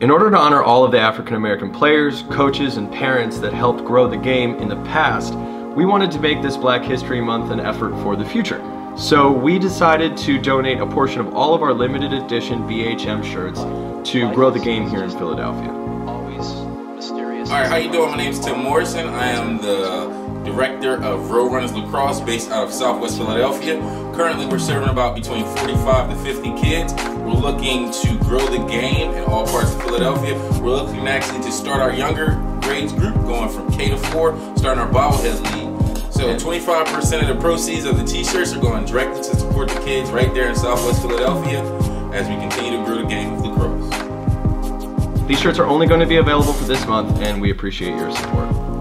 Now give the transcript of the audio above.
In order to honor all of the African American players, coaches, and parents that helped grow the game in the past, we wanted to make this Black History Month an effort for the future. So we decided to donate a portion of all of our limited edition BHM shirts to grow the game here in Philadelphia. Always mysterious. All right, how you doing? My name is Tim Morrison. I am the director of Roadrunners Lacrosse based out of Southwest Philadelphia. Currently, we're serving about between 45 to 50 kids. We're looking to grow the game in all parts of Philadelphia. We're looking actually to start our younger grades group going from K to 4, starting our bobblehead league. So 25% of the proceeds of the t-shirts are going directly to support the kids right there in Southwest Philadelphia as we continue to grow the game of lacrosse. These shirts are only going to be available for this month and we appreciate your support.